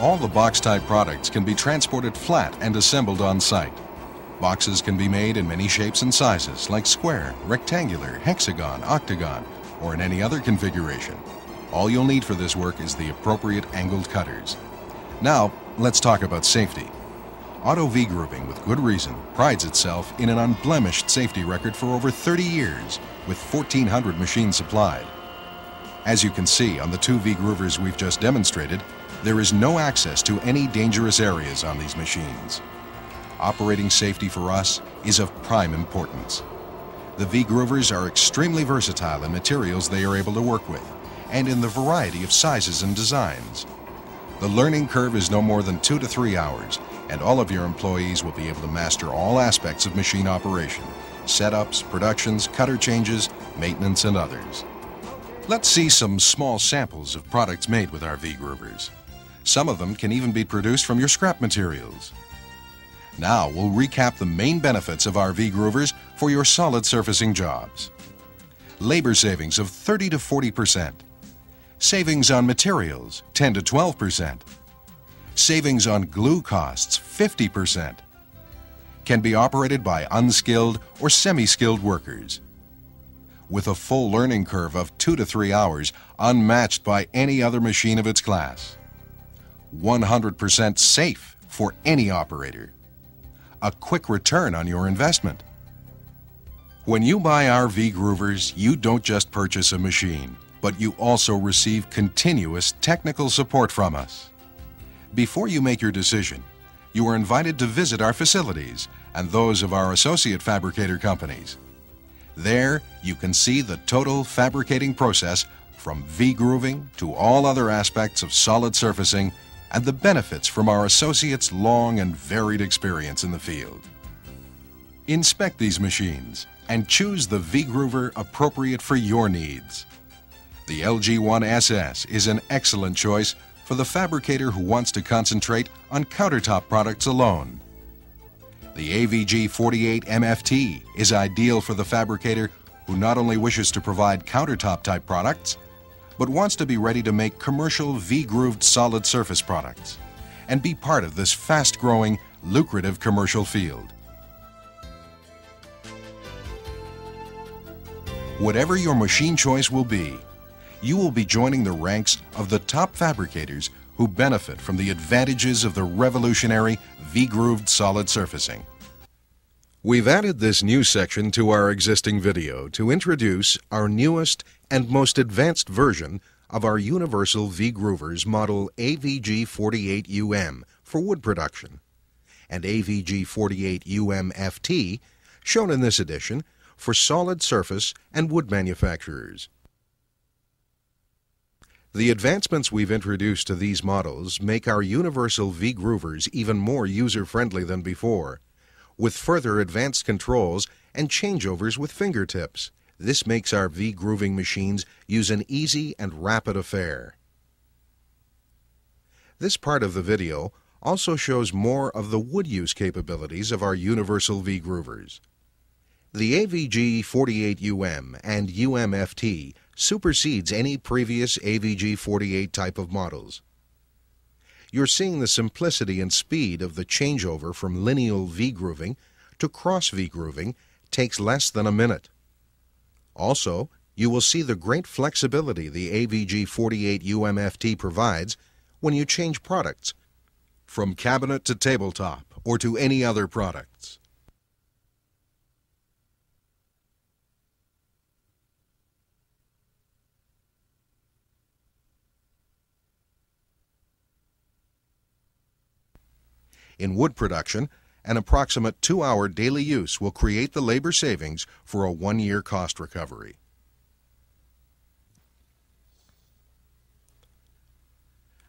All the box-type products can be transported flat and assembled on site. Boxes can be made in many shapes and sizes, like square, rectangular, hexagon, octagon, or in any other configuration. All you'll need for this work is the appropriate angled cutters. Now, let's talk about safety. Auto V Grooving, with good reason, prides itself in an unblemished safety record for over 30 years, with 1,400 machines supplied. As you can see on the two V Groovers we've just demonstrated, there is no access to any dangerous areas on these machines. Operating safety for us is of prime importance. The V-Groovers are extremely versatile in materials they are able to work with and in the variety of sizes and designs. The learning curve is no more than two to three hours and all of your employees will be able to master all aspects of machine operation, setups, productions, cutter changes, maintenance, and others. Let's see some small samples of products made with our V-Groovers. Some of them can even be produced from your scrap materials. Now we'll recap the main benefits of RV V-Groovers for your solid surfacing jobs. Labor savings of 30 to 40%. Savings on materials 10 to 12%. Savings on glue costs 50%. Can be operated by unskilled or semi-skilled workers. With a full learning curve of 2 to 3 hours unmatched by any other machine of its class. 100% safe for any operator. A quick return on your investment. When you buy our V-Groovers, you don't just purchase a machine, but you also receive continuous technical support from us. Before you make your decision, you are invited to visit our facilities and those of our associate fabricator companies. There, you can see the total fabricating process from V-grooving to all other aspects of solid surfacing and the benefits from our associates' long and varied experience in the field. Inspect these machines and choose the V-Groover appropriate for your needs. The LG1 SS is an excellent choice for the fabricator who wants to concentrate on countertop products alone. The AVG 48 MFT is ideal for the fabricator who not only wishes to provide countertop type products, but wants to be ready to make commercial V-grooved solid surface products and be part of this fast-growing, lucrative commercial field. Whatever your machine choice will be, you will be joining the ranks of the top fabricators who benefit from the advantages of the revolutionary V-grooved solid surfacing. We've added this new section to our existing video to introduce our newest and most advanced version of our Universal V-Groovers model AVG48UM for wood production and AVG48UM-FT, shown in this edition, for solid surface and wood manufacturers. The advancements we've introduced to these models make our Universal V-Groovers even more user-friendly than before, with further advanced controls and changeovers with fingertips. This makes our V-grooving machines use an easy and rapid affair. This part of the video also shows more of the wood use capabilities of our universal V-groovers. The AVG 48UM and UMFT supersedes any previous AVG 48 type of models. You're seeing the simplicity and speed of the changeover from lineal V-grooving to cross V-grooving takes less than a minute. Also, you will see the great flexibility the AVG 48 UMFT provides when you change products from cabinet to tabletop or to any other products. In wood production, an approximate two-hour daily use will create the labor savings for a one-year cost recovery.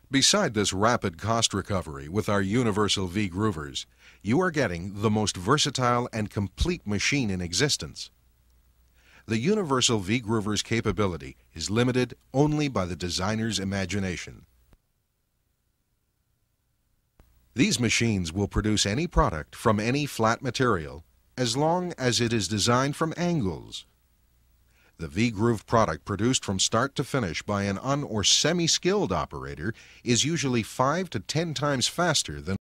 Beside this rapid cost recovery with our Universal V Groovers, you are getting the most versatile and complete machine in existence. The Universal V Groover's capability is limited only by the designer's imagination. These machines will produce any product from any flat material as long as it is designed from angles. The V-Groove product produced from start to finish by an un or semi-skilled operator is usually 5 to 10 times faster than